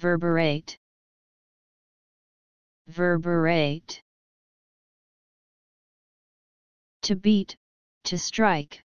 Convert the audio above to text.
verberate. Verberate. To beat to strike.